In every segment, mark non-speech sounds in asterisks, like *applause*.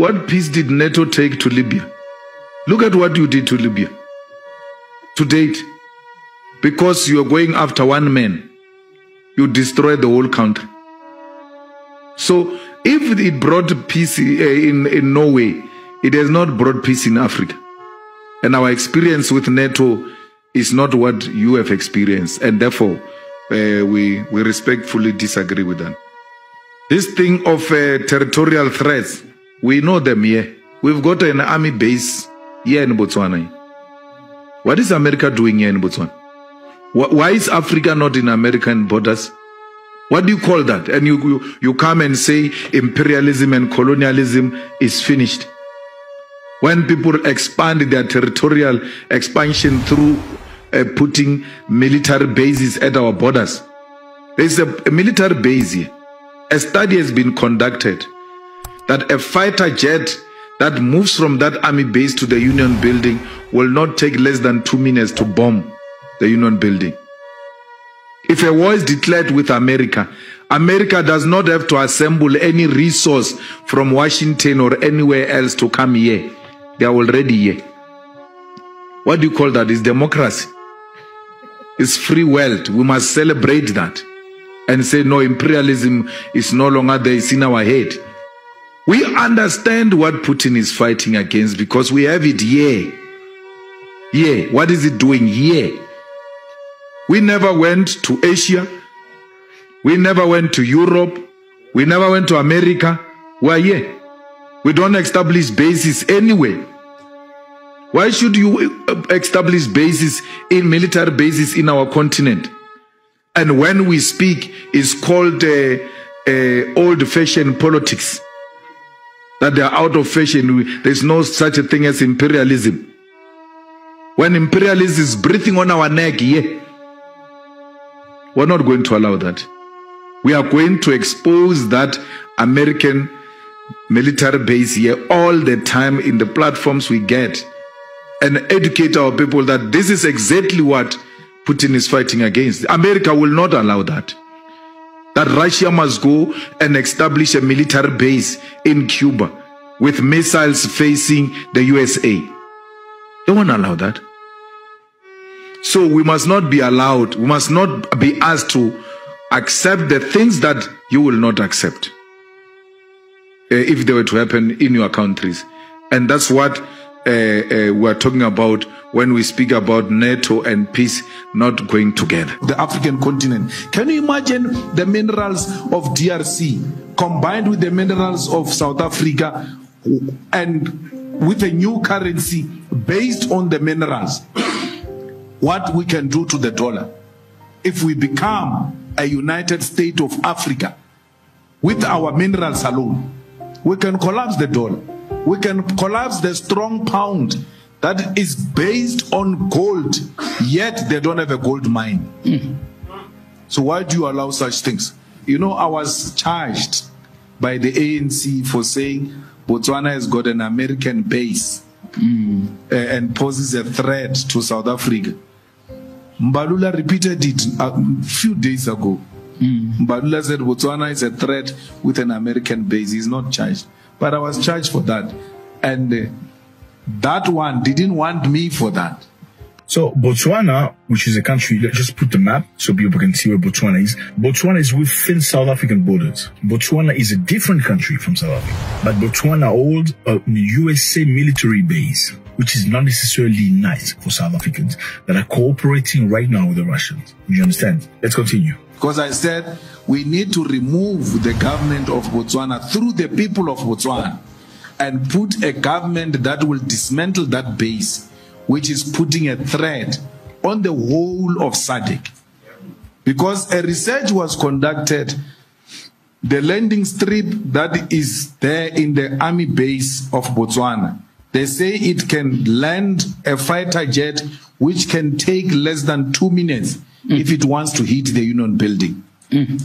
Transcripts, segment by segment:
what peace did NATO take to Libya? Look at what you did to Libya to date. Because you are going after one man, you destroy the whole country. So if it brought peace uh, in, in Norway, it has not brought peace in Africa. And our experience with NATO is not what you have experienced. And therefore, uh, we, we respectfully disagree with that. This thing of uh, territorial threats, we know them here. We've got an army base here in Botswana. What is America doing here in Botswana? Why is Africa not in American borders? What do you call that? And you, you, you come and say imperialism and colonialism is finished. When people expand their territorial expansion through uh, putting military bases at our borders, there's a, a military base here. A study has been conducted that a fighter jet that moves from that army base to the Union building will not take less than two minutes to bomb the Union building. If a war is declared with America, America does not have to assemble any resource from Washington or anywhere else to come here. They are already here. What do you call that? Is democracy. It's free world. We must celebrate that and say, no, imperialism is no longer there. It's in our head. We understand what Putin is fighting against because we have it here. Here. What is it doing here? We never went to Asia. We never went to Europe. We never went to America. We are here. We don't establish bases anywhere. Why should you uh, establish bases in military bases in our continent? And when we speak, it's called uh, uh, old-fashioned politics. That they are out of fashion. There's no such a thing as imperialism. When imperialism is breathing on our neck, yeah, we're not going to allow that. We are going to expose that American military base here all the time in the platforms we get and educate our people that this is exactly what Putin is fighting against. America will not allow that. That Russia must go and establish a military base in Cuba with missiles facing the USA. They won't allow that. So we must not be allowed, we must not be asked to accept the things that you will not accept uh, if they were to happen in your countries. And that's what uh, uh, we're talking about when we speak about NATO and peace not going together. The African continent. Can you imagine the minerals of DRC combined with the minerals of South Africa and with a new currency based on the minerals? what we can do to the dollar if we become a United States of Africa with our minerals alone. We can collapse the dollar. We can collapse the strong pound that is based on gold, yet they don't have a gold mine. Mm. So why do you allow such things? You know, I was charged by the ANC for saying Botswana has got an American base mm. uh, and poses a threat to South Africa. Mbalula repeated it a few days ago. Mm. Mbalula said Botswana is a threat with an American base. He's not charged. But I was charged for that. And uh, that one didn't want me for that. So Botswana, which is a country, let's just put the map so people can see where Botswana is. Botswana is within South African borders. Botswana is a different country from South Africa. But Botswana holds a USA military base which is not necessarily nice for South Africans that are cooperating right now with the Russians. You understand? Let's continue. Because I said we need to remove the government of Botswana through the people of Botswana and put a government that will dismantle that base, which is putting a threat on the whole of SADC. Because a research was conducted the landing strip that is there in the army base of Botswana they say it can land a fighter jet which can take less than two minutes mm. if it wants to hit the Union building. Mm.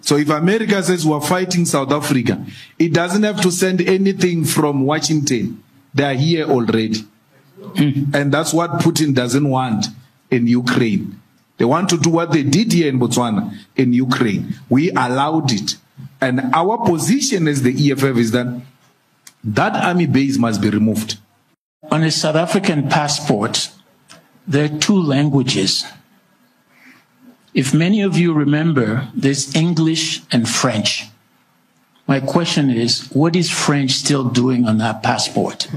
So if America says we're fighting South Africa, it doesn't have to send anything from Washington. They are here already. Mm. And that's what Putin doesn't want in Ukraine. They want to do what they did here in Botswana, in Ukraine. We allowed it. And our position as the EFF is that That army base must be removed. On a South African passport, there are two languages. If many of you remember, there's English and French. My question is, what is French still doing on that passport?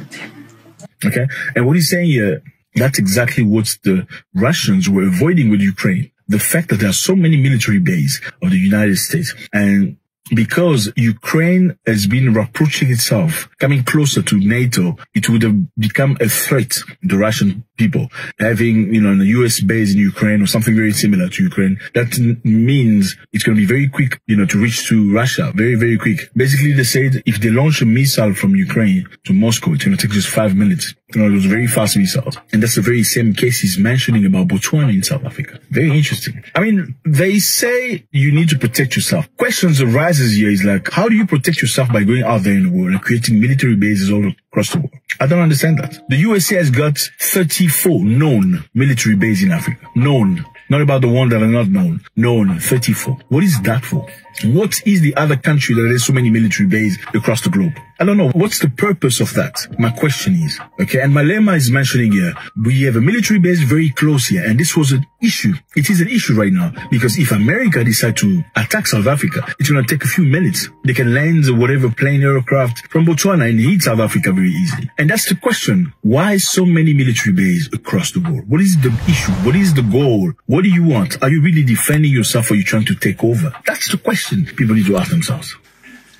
Okay. And what he's saying here, that's exactly what the Russians were avoiding with Ukraine. The fact that there are so many military bases of the United States and because Ukraine has been rapproaching itself, coming closer to NATO, it would have become a threat to the Russian people. Having, you know, a US base in Ukraine or something very similar to Ukraine, that means it's going to be very quick, you know, to reach to Russia. Very, very quick. Basically, they said if they launch a missile from Ukraine to Moscow, it's going to take just five minutes. You know, it was very fast missiles. And that's the very same case he's mentioning about Botswana in South Africa. Very interesting. I mean, they say you need to protect yourself. Questions arises here is like, how do you protect yourself by going out there in the world and creating military bases all across the world? I don't understand that. The USA has got 34 known military bases in Africa. Known. Not about the one that are not known. Known. 34. What is that for? What is the other country that has so many military bases across the globe? I don't know. What's the purpose of that? My question is, okay. And Malema is mentioning here, we have a military base very close here. And this was an issue. It is an issue right now because if America decide to attack South Africa, it's going to take a few minutes. They can land whatever plane aircraft from Botswana and hit South Africa very easily. And that's the question. Why so many military bases across the world? What is the issue? What is the goal? What do you want? Are you really defending yourself or are you trying to take over? That's the question people need to ask themselves.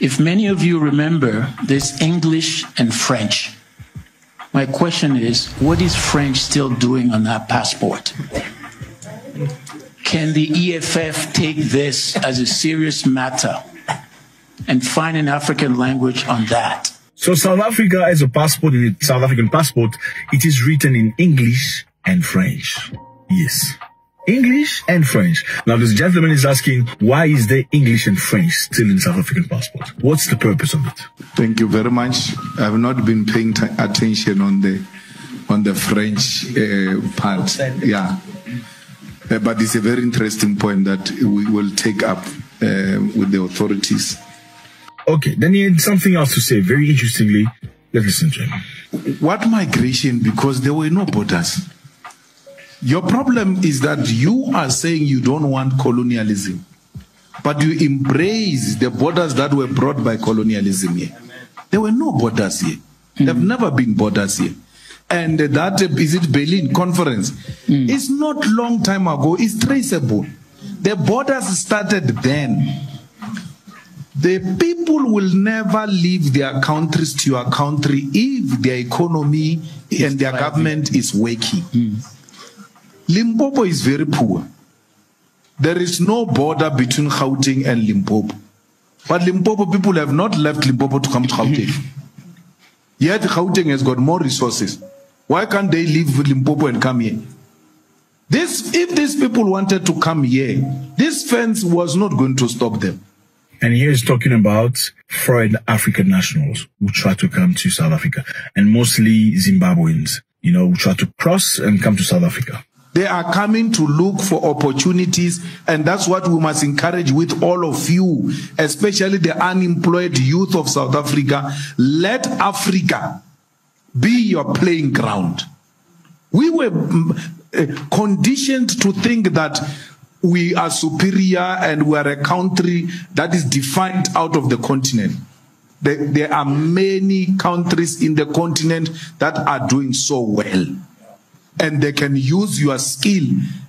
If many of you remember, there's English and French. My question is, what is French still doing on that passport? Can the EFF take this as a serious matter and find an African language on that? So South Africa has a passport, in the South African passport, it is written in English and French. Yes. English and French. Now this gentleman is asking, why is there English and French still in South African passport? What's the purpose of it? Thank you very much. I've not been paying t- attention on the on the French uh, part. Yeah, Uh, but it's a very interesting point that we will take up uh, with the authorities. Okay, then he had something else to say, very interestingly. Let's listen to him. What migration? Because there were no borders. Your problem is that you are saying you don't want colonialism, but you embrace the borders that were brought by colonialism here. There were no borders here. Hmm. There have never been borders here. And that is it Berlin conference. Hmm. It's not long time ago. It's traceable. The borders started then. The people will never leave their countries to your country if their economy and their government is working. Hmm. Limpopo is very poor. There is no border between Gauteng and Limpopo. But Limpopo people have not left Limpopo to come to Gauteng. Yet Gauteng has got more resources. Why can't they leave Limpopo and come here? This, if these people wanted to come here, this fence was not going to stop them. And here he's talking about foreign African nationals who try to come to South Africa and mostly Zimbabweans, you know, who try to cross and come to South Africa. They are coming to look for opportunities, and that's what we must encourage with all of you, especially the unemployed youth of South Africa. Let Africa be your playing ground. We were mm, eh, conditioned to think that we are superior and we are a country that is defined out of the continent. There, there are many countries in the continent that are doing so well and they can use your skill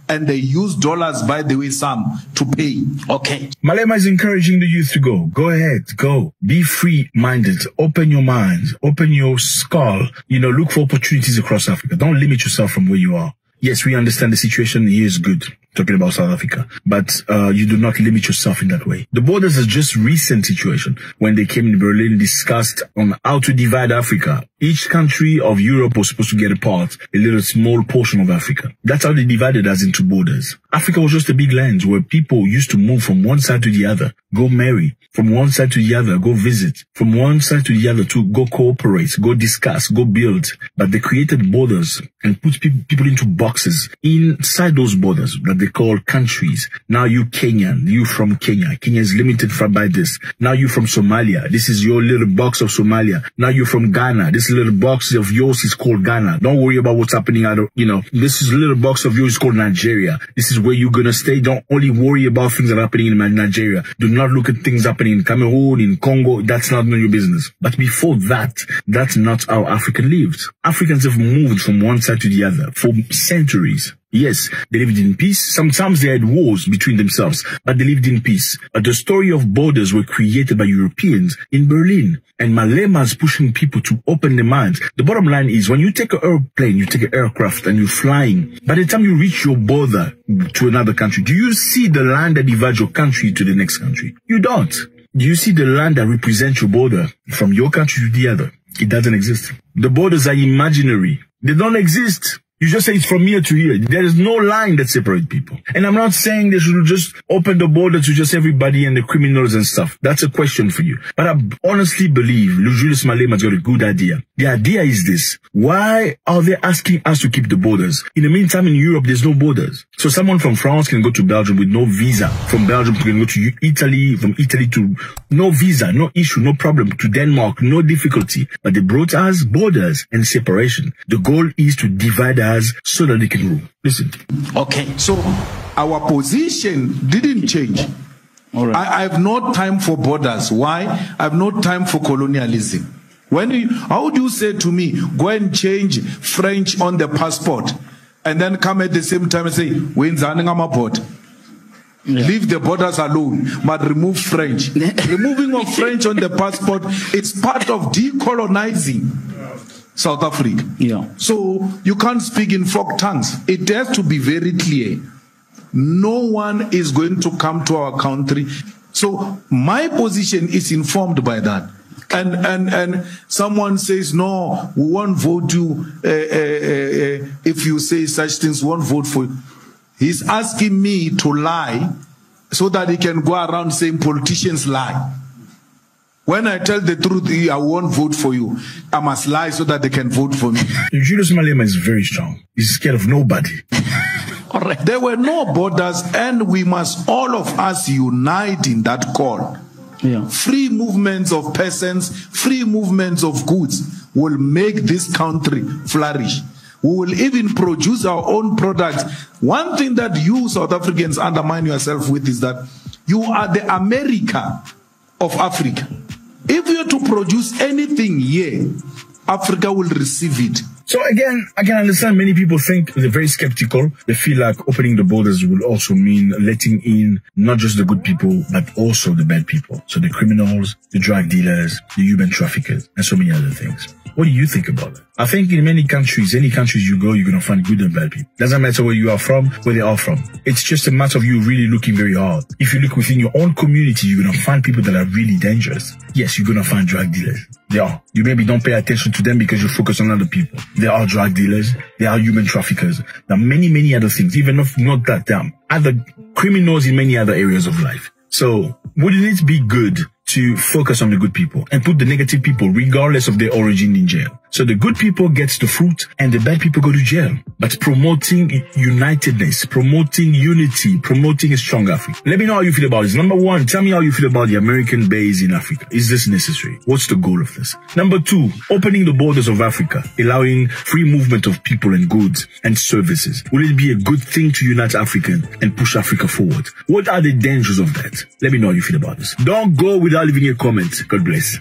and they use dollars by the way some to pay okay Malema is encouraging the youth to go. Go ahead, go. Be free minded. Open your mind. Open your skull. You know, look for opportunities across Africa. Don't limit yourself from where you are. Yes, we understand the situation here is good, talking about South Africa, but uh, you do not limit yourself in that way. The borders is just recent situation when they came in Berlin discussed on how to divide Africa Each country of Europe was supposed to get a part, a little small portion of Africa. That's how they divided us into borders. Africa was just a big land where people used to move from one side to the other, go marry, from one side to the other, go visit, from one side to the other to go cooperate, go discuss, go build. But they created borders and put pe- people into boxes inside those borders that they call countries. Now you Kenyan, you from Kenya. Kenya is limited by this. Now you from Somalia. This is your little box of Somalia. Now you from Ghana. This little box of yours is called Ghana. Don't worry about what's happening out of, you know, this is little box of yours called Nigeria. This is where you're going to stay. Don't only worry about things that are happening in Nigeria. Do not look at things happening in Cameroon, in Congo. That's not your business. But before that, that's not how Africa lived. Africans have moved from one side to the other for centuries. Yes, they lived in peace. Sometimes they had wars between themselves, but they lived in peace. But the story of borders were created by Europeans in Berlin. And Malema's pushing people to open their minds. The bottom line is when you take an airplane, you take an aircraft and you're flying, by the time you reach your border to another country, do you see the line that divides your country to the next country? You don't. Do you see the line that represents your border from your country to the other? It doesn't exist. The borders are imaginary. They don't exist. You just say it's from here to here. There is no line that separates people. And I'm not saying they should just open the border to just everybody and the criminals and stuff. That's a question for you. But I honestly believe Julius Malema's got a good idea. The idea is this. Why are they asking us to keep the borders? In the meantime, in Europe, there's no borders. So someone from France can go to Belgium with no visa. From Belgium can go to Italy, from Italy to no visa, no issue, no problem. To Denmark, no difficulty. But they brought us borders and separation. The goal is to divide us so that they can rule. Listen. Okay. So our position didn't change. All right. I, I have no time for borders. Why? I have no time for colonialism. When you, how would you say to me, go and change French on the passport, and then come at the same time and say, "We're port." Yeah. Leave the borders alone, but remove French. *laughs* Removing of French on the passport is part of decolonizing South Africa. Yeah. So you can't speak in folk tongues. It has to be very clear. No one is going to come to our country. So my position is informed by that. And and and someone says no, we won't vote you uh, uh, uh, if you say such things. We won't vote for you. He's asking me to lie so that he can go around saying politicians lie. When I tell the truth, I won't vote for you. I must lie so that they can vote for me. *laughs* Julius Malema is very strong. He's scared of nobody. *laughs* All right. There were no borders, and we must all of us unite in that call. Yeah. Free movements of persons, free movements of goods will make this country flourish. We will even produce our own products. One thing that you South Africans undermine yourself with is that you are the America of Africa. If you are to produce anything here, Africa will receive it. So again, I can understand many people think they're very skeptical. They feel like opening the borders will also mean letting in not just the good people, but also the bad people. So the criminals, the drug dealers, the human traffickers, and so many other things. What do you think about it? I think in many countries, any countries you go, you're going to find good and bad people. Doesn't matter where you are from, where they are from. It's just a matter of you really looking very hard. If you look within your own community, you're going to find people that are really dangerous. Yes, you're going to find drug dealers. They are. You maybe don't pay attention to them because you focus on other people. There are drug dealers. There are human traffickers. There are many, many other things. Even if not that, are other criminals in many other areas of life. So wouldn't it be good to focus on the good people and put the negative people, regardless of their origin, in jail? So the good people gets the fruit and the bad people go to jail. But promoting unitedness, promoting unity, promoting a strong Africa. Let me know how you feel about this. Number one, tell me how you feel about the American base in Africa. Is this necessary? What's the goal of this? Number two, opening the borders of Africa, allowing free movement of people and goods and services. Will it be a good thing to unite African and push Africa forward? What are the dangers of that? Let me know how you feel about this. Don't go without leaving a comment. God bless.